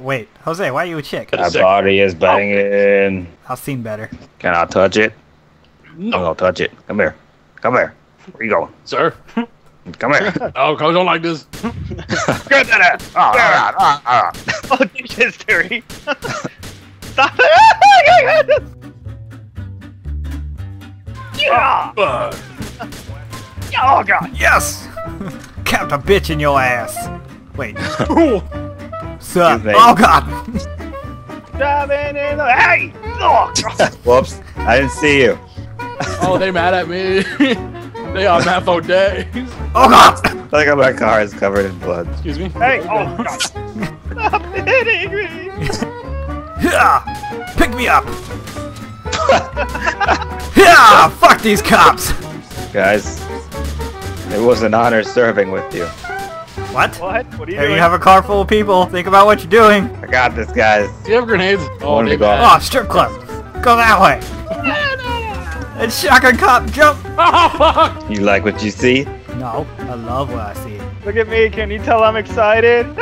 Wait, Jose, why are you a chick? My body is banging. I've seen better. Can I touch it? I'm No, gonna touch it. Come here. Come here. Where you going? sir. Come here. Oh, coach, don't like this. Get that ass. Oh, all right, all right, all right. Oh, Jesus, Terry. Stop it! yeah! Uh, Oh, God. Yes! Capped a bitch in your ass. Wait, ooh. sup? Excuse me. Oh god! Driving in the... Hey! Oh, Whoops. I didn't see you. oh, they mad at me. they are mad for days. Oh god! Look at my car is covered in blood. Excuse me. Hey! Oh, God. Stop hitting me! Yeah! Pick me up! yeah! Fuck these cops! Guys, it was an honor serving with you. What? What? What are you Here doing? you have a car full of people. Think about what you're doing. I got this, guys. Do you have grenades? Oh, Wanted they to go mad. Oh, strip club. Go that way. It's shotgun cop. Jump. Oh, fuck. You like what you see? No, I love what I see. Look at me. Can you tell I'm excited?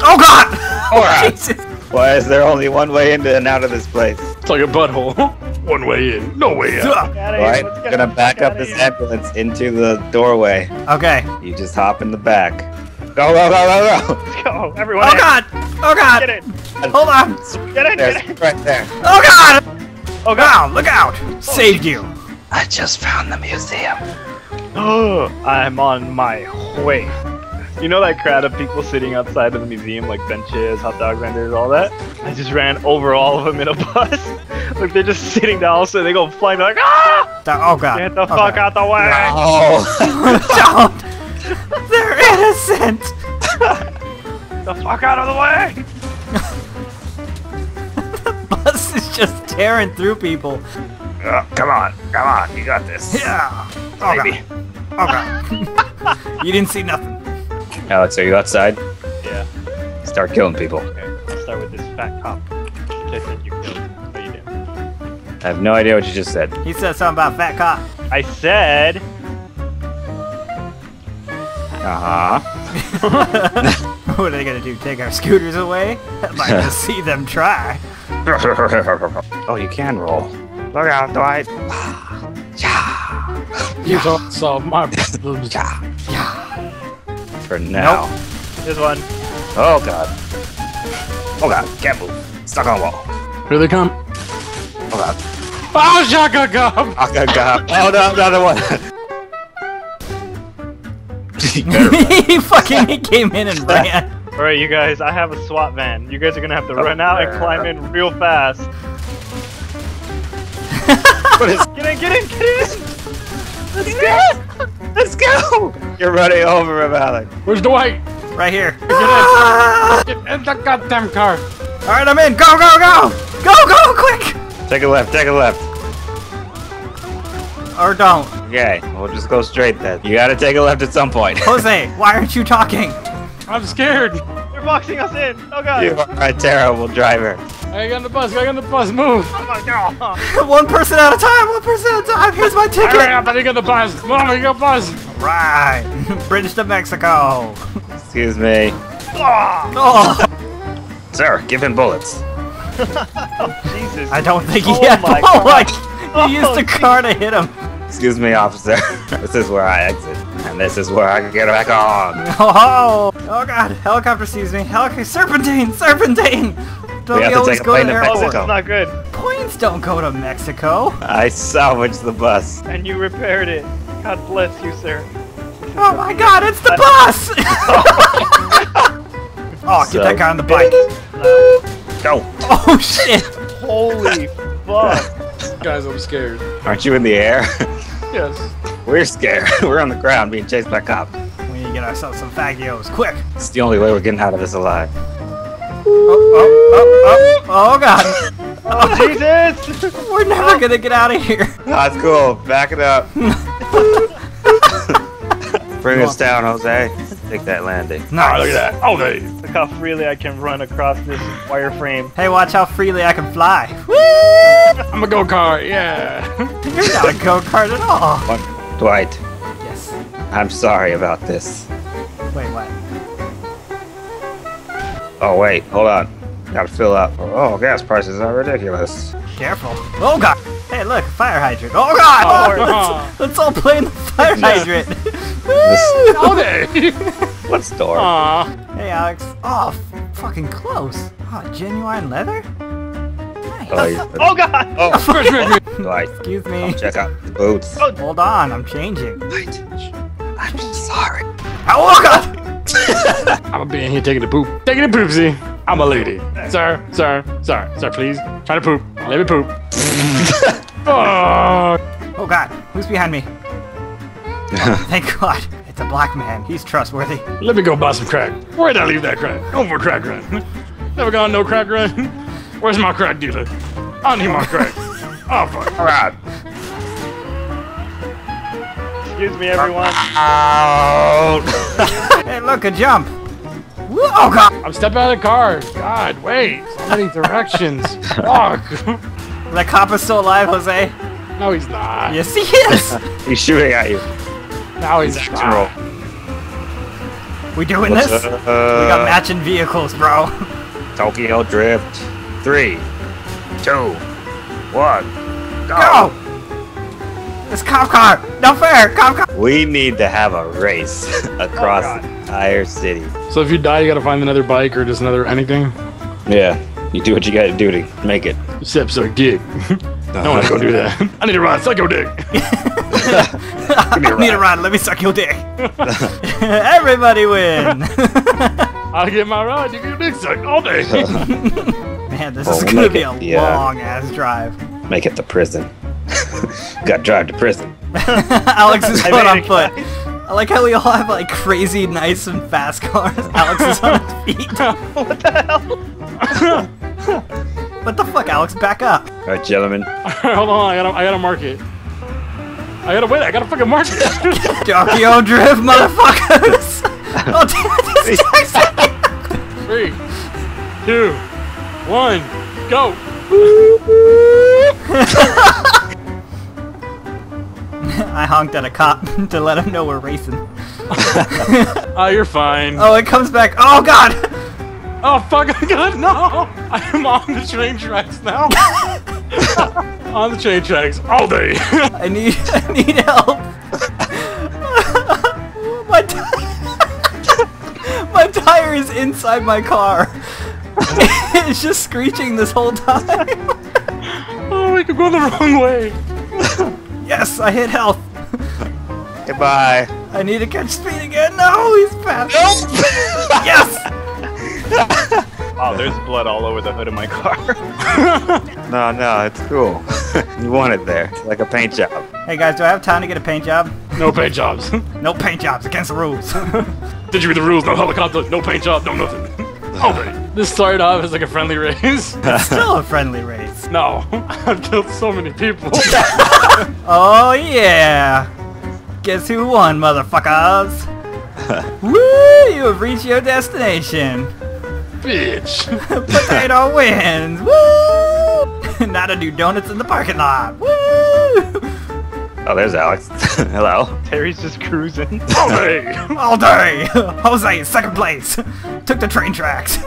Oh god! Alright. Jesus. Why is there only one way into and out of this place? It's like a butthole. One way in, no way out. Ugh. Get outta here. Alright, Let's I'm gonna back up this ambulance into the doorway. Okay. You just hop in the back. Go, go, go, go, go! Let's go. Everyone Oh in. god! Oh god! Get in. Hold on! Get in. There's Get in. right there. Oh god! Oh, God. Wow, look out! Oh. Saved you. I just found the museum. Oh, I'm on my way. You know that crowd of people sitting outside of the museum, like benches, hot dog vendors, all that? I just ran over all of them in a bus. like they're just sitting down, so they go flying like, ah! Oh god. Get the Oh, fuck God. out the way! Oh! Don't! They're innocent! The fuck out of the way! The bus is just tearing through people. Oh, come on, come on, you got this. Yeah! Oh Maybe. god. Oh god. you didn't see nothing. Alex, are you outside? Yeah. Start killing people. Okay, I'll start with this fat cop. Which I think you killed. What you did. I have no idea what you just said. He said something about fat cop. I said. Uh huh. what are they gonna do? Take our scooters away? I'd like to see them try. oh, you can roll. Look out, Dwight. You don't solve my problems. For now. This one. Oh god. Oh god, can't move. Stuck on a wall. Here they come. Oh god. Oh, shotgun cop. Oh god, god. Oh no, another one. He fucking he came in and ran. Alright, you guys, I have a SWAT van. You guys are gonna have to oh, run out and climb in real fast. what is Get in, get in, get in! Let's go! Let's go! You're running over him, Alex. Where's Dwight? Right here. Get in the goddamn car. Alright, I'm in. Go, go, go! Go, go, quick! Take a left, take a left. Or don't. Okay, we'll just go straight then. You gotta take a left at some point. Jose, why aren't you talking? I'm scared. They're boxing us in! Oh god! you are a terrible driver. I got on the bus. I got on the bus. Move. Oh my god! one person at a time, one person at a time. Here's my ticket! Hurry ticket. up. I got the bus. Mom, I got bus. Right. Bridge to Mexico. Excuse me. Ah! Oh, Sir, give him bullets. Jesus. I don't think he Oh had my oh my, God. He used the car to hit him. Excuse me, officer. this is where I exit. And this is where I can get back on. Oh, oh god, helicopter sees me. Helic- serpentine, serpentine. Don't We have to take a go to plane to the Oh, this? Mexico. not good. Planes don't go to Mexico. I salvaged the bus. And you repaired it. God bless you, sir. Oh my god, it's the bus! oh, get So- that guy on the bike. Go. Oh shit. Holy fuck. Guys, I'm scared. Aren't you in the air? Yes. We're scared. We're on the ground being chased by cops. We need to get ourselves some fagios, quick. It's the only way we're getting out of this alive. Oh, oh, oh, oh, oh god. Oh, Jesus! We're never gonna get out of here. That's cool. Back it up. Bring us down, Jose. Take that landing. Nice. look at that. Oh, they. Look how freely I can run across this wireframe. Hey, watch how freely I can fly. Whee! I'm a go kart. Yeah. You're not a go-kart at all. What? Dwight, Yes. I'm sorry about this. Wait, what? Oh wait, hold on. Gotta fill up. Oh, gas prices are ridiculous. Careful. Oh god. Hey, look, fire hydrant. Oh god. Oh, let's, let's all play in the fire hydrant. Woo! All day. What store? Aw. Hey, Alex. Oh, f- fucking close. Oh, genuine leather? Nice. Oh, Oh god! oh, Fresh make me. Dwight, Excuse me. check out the boots. Oh. Hold on, I'm changing. Dwight, I'm sorry. Oh god! I'm a being here taking a poop. Taking a poopsie. I'm a lady. Sir, sir, sir, sir, please. Trying to poop. Let me poop. Fuck. Oh god, who's behind me? Oh, thank god. It's a black man. He's trustworthy. Let me go buy some crack. Where'd I leave that crack? Go for a crack run. Never gone no crack run. Where's my crack dealer? I need my crack. Oh fuck. Alright. Excuse me, everyone. Out. Hey, look, a jump. Woo- Oh god! I'm stepping out of the car. God, wait. So many directions. Fuck. The cop is still alive, Jose. No, he's not. Yes, he is. He's shooting at you. Now he's not. roll. we doing What's this? up? We got matching vehicles, bro. Tokyo Drift. Three, two, one, Go! It's cop car! No fair! Cop car! We need to have a race across oh, God. the entire city. So if you die, you gotta find another bike or just another anything. Yeah, you do what you gotta do to make it. Except suck dick. I don't wanna go do that. I need to ride psycho dick. I need a ride, let me suck your dick. Everybody win! I get my ride, you get your dick sucked all day. Man, this Well, is we'll gonna be it- a yeah. long ass drive. Make it to prison. Gotta drive to prison. Alex is I going on it, foot. I like how we all have like crazy, nice, and fast cars. Alex is on his feet. what the hell? What the fuck, Alex? Back up. Alright, gentlemen. Hold on, I gotta, I gotta mark it. I gotta wait, I gotta fucking mark it. Tokyo Drift, motherfuckers! oh, damn it, this! Three, two, one, go. I honked at a cop to let him know we're racing. Oh, you're fine. Oh, it comes back. Oh, God! Oh fuck! I got no. I am on the train tracks now. on the train tracks all day. I need, I need help. my, my tire is inside my car. it's just screeching this whole time. oh, we could go the wrong way. yes, I hit health. Goodbye. I need to catch speed again. No, he's fast. yes. Oh, there's blood all over the hood of my car. No, no, it's cool. you want it there. Like a paint job. Hey guys, do I have time to get a paint job? No paint jobs. No paint jobs against the rules. Did you read the rules? No helicopter, no paint job, no nothing. All day. This started off as like a friendly race. Still a friendly race. no, I've killed so many people. Oh yeah. Guess who won, motherfuckers? Woo! You have reached your destination. Bitch. Potato wins. Woo! now to do donuts in the parking lot. Woo! Oh, there's Alex. Hello. Terry's just cruising. All day. All day. Jose, second place. Took the train tracks.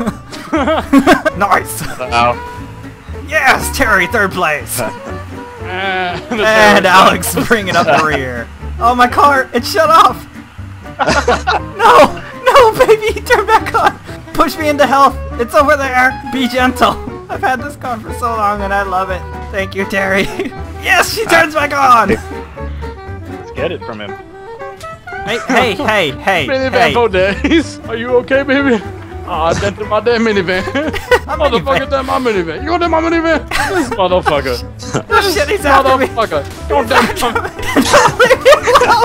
nice. Hello. Yes, Terry, third place. Uh, And Alex bringing up the rear. Oh, my car, it shut off. no, no, baby, turn back on. Push me into health. It's over there. Be gentle. I've had this car for so long and I love it. Thank you, Terry. yes, she turns back on. Let's get it from him. Hey, hey, hey, hey, hey. days. Are you okay, baby? Oh, I dented my damn minivan. motherfucker, dent my minivan. You gonna dent my minivan? This motherfucker. Oh, shit, he's after me. Motherfucker. Don't dent my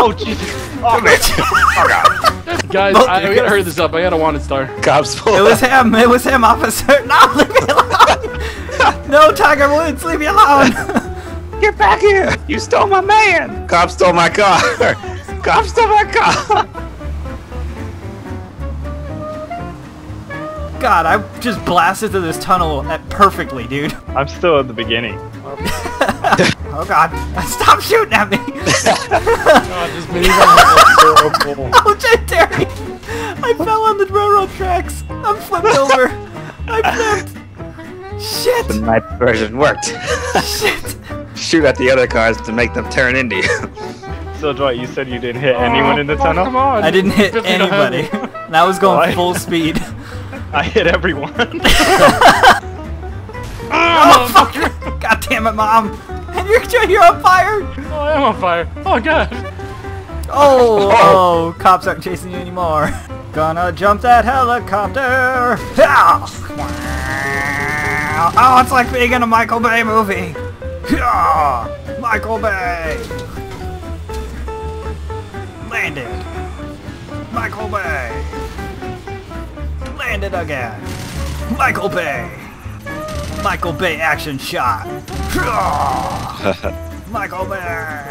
Oh Jesus! Oh man! Guys, I, I gotta hurry this up. I got a wanted star. Cops pull It was him. It was him, officer. No, leave me alone. No, Tiger Woods, leave me alone. Get back here! You stole my man! Cops stole my car! Cops stole my car! God, I just blasted through this tunnel at perfectly, dude. I'm still at the beginning. Oh God, stop shooting at me! God, this minigun is horrible. Oh, J. Terry! I fell on the railroad tracks. I'm flipped over. I flipped. The Shit! night version worked. Shit! Shoot at the other cars to make them turn into you. So Dwight, you said you didn't hit anyone in the Oh, tunnel? Come on. I didn't hit anybody. heaven. And I was going full speed. I hit everyone. Ah, oh fuck! God damn it, mom! And you're you're on fire! Oh, I am on fire. Oh god. Oh, oh. oh, cops aren't chasing you anymore. Gonna jump that helicopter! Oh, it's like being in a Michael Bay movie. Michael Bay. Landed. Landed again. Michael Bay. Michael Bay action shot. Michael Bay.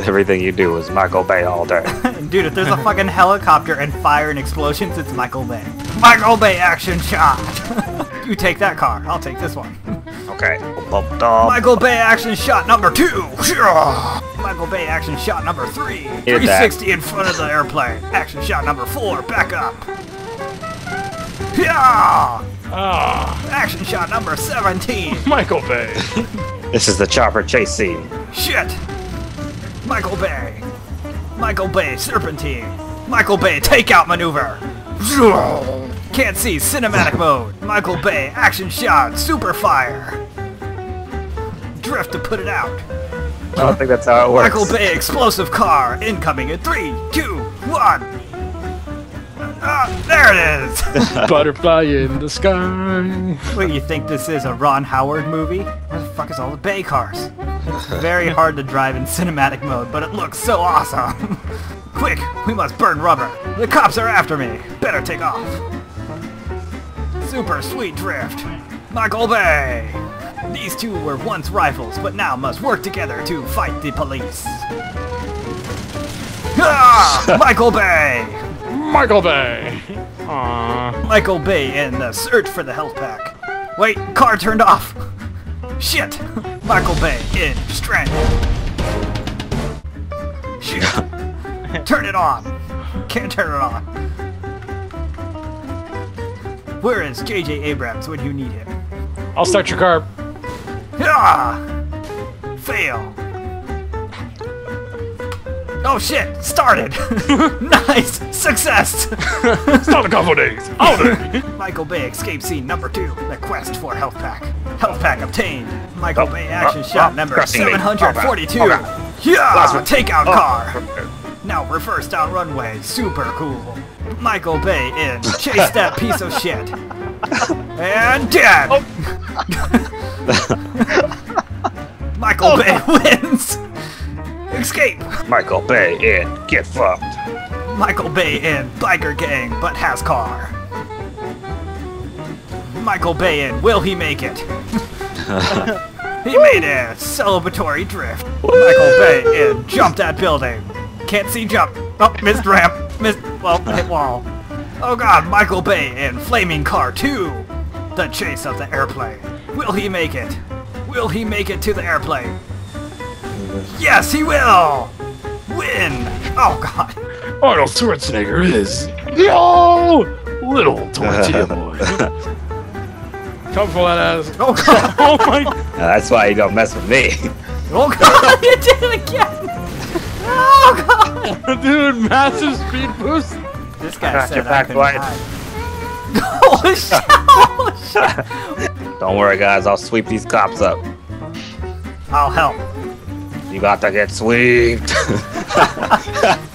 Everything you do is Michael Bay all day. Dude, if there's a fucking helicopter and fire and explosions, it's Michael Bay. Michael Bay action shot! you take that car, I'll take this one. Okay. Michael Bay action shot number two! Michael Bay action shot number three! Hit that. 360 in front of the airplane. Action shot number four, back up. Yeah! Ah, Action shot number 17. Michael Bay. This is the chopper chase scene. Shit! Michael Bay. Michael Bay serpentine. Michael Bay takeout maneuver. Can't see cinematic mode. Michael Bay action shot super fire. Drift to put it out. I don't think that's how it works. Michael Bay explosive car incoming in three, two, one. Ah, there it is. Butterfly in the sky. Wait, you think this is a Ron Howard movie? Where the fuck is all the Bay cars? It's very hard to drive in cinematic mode, but it looks so awesome. Quick, we must burn rubber. The cops are after me. Better take off. Super sweet drift. Michael Bay. These two were once rivals, but now must work together to fight the police. Ah! Michael Bay! Michael Bay. Aww. Michael Bay in the search for the health pack. Wait, car turned off. Shit. Michael Bay in stranded. Shit. turn it on. Can't turn it on. Where is JJ Abrams when you need him? I'll start your car. Ah! Fail. Oh shit! Started! nice! Success! Start a couple days. All day. Michael Bay escape scene number two. The quest for health pack. Health pack obtained. Michael Oh, Bay action oh, shot oh, number 742. Oh, God. Yeah! Last one. Takeout Oh. car. Now reverse down runway. Super cool. Michael Bay in. Chase that piece of shit. And dead. Michael oh, Bay wins. Escape. Michael Bay in Get Fucked. Michael Bay in Biker Gang, but has car. Michael Bay in Will He Make It? he made a celebratory drift. Michael Bay in Jump That Building. Can't see jump. Oh, missed ramp. Missed, well, hit wall. Oh god, Michael Bay in Flaming Car 2. The chase of the airplane. Will he make it? Will he make it to the airplane? Yes, he will! Win! Oh god. Arnold Schwarzenegger is yo little tortilla boy. Come for that ass. Oh god. Oh my! Uh, that's why you don't mess with me. Oh god, you did it again! Oh god! Dude, massive speed boost. This guy got said your I back, couldn't Dwight. hide. Holy shit! Holy shit! Don't worry, guys. I'll sweep these cops up. I'll help. You about to get sweeped.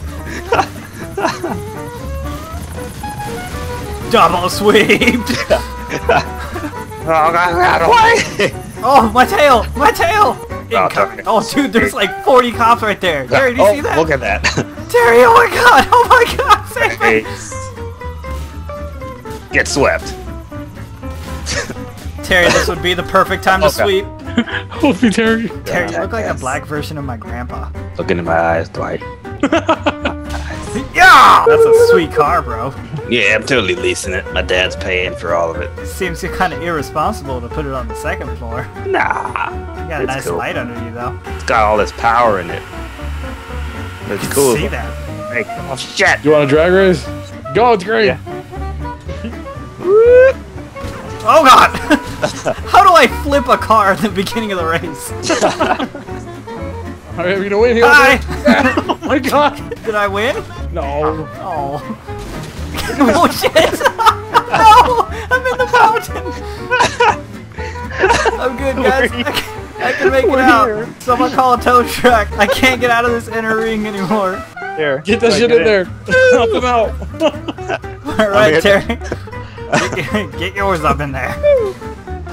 Double sweep! oh, God, the. Oh, my tail! My tail! Oh, Incoming. Oh, dude, there's like 40 cops right there. Terry, do you oh, see that? Look at that. Terry, oh my god! Oh my god! Save me! Get swept. Terry, this would be the perfect time to Okay. sweep. Hold me, Terry. Terry, you look like a black version of my grandpa. Look into my eyes, Dwight. Yeah! That's a sweet car, bro. Yeah, I'm totally leasing it. My dad's paying for all of it. Seems kind of irresponsible to put it on the second floor. Nah, You got a nice cool. light under you, though. it's got all this power in it. It's cool. See that? Hey, oh shit! You want a drag race? Go, it's great. Yeah. Oh god! How do I flip a car at the beginning of the race? All right, you know win here. Hi! oh my god. Did I win? No. Oh. oh shit! no! I'm in the mountain! I'm good, guys. I can, make it We're out. here. Someone call a tow truck. I can't get out of this inner ring anymore. Here. Get that Like, shit get in there. Help them out. Alright, here. Terry. Get, get yours up in there.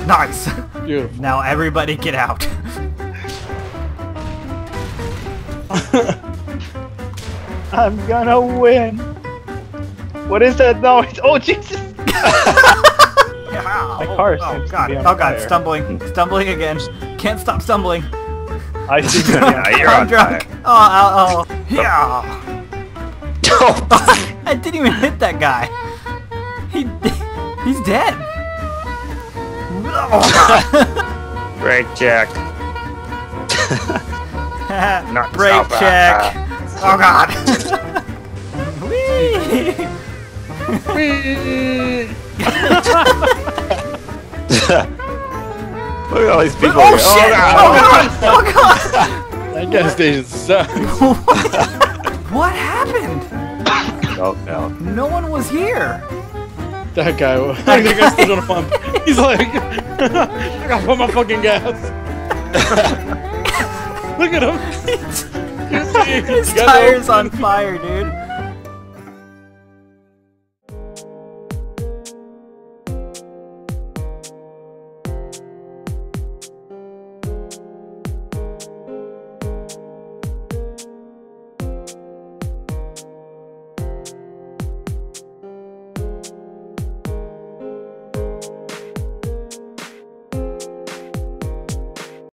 Nice. Beautiful. Now everybody get out. I'm gonna win. What is that noise? Oh Jesus! My car oh, seems god. oh god, fire. stumbling. Stumbling again. Can't stop stumbling. I see. Yeah, you're I'm on drunk. fire. Oh, oh, oh. Yeah. Oh, I didn't even hit that guy. He, he's dead. Oh, Break check. God. Not Brake so bad. check. Oh god. Whee! Whee! Look at all these oh, people. Oh here. Oh, shit! God. Oh god! That gas station sucks. Oh what happened? Oh, no. No one was here. That guy. I think I stood on a pump. He's like, I gotta put my fucking gas. Look at him. His You got no- tire's on fire, dude.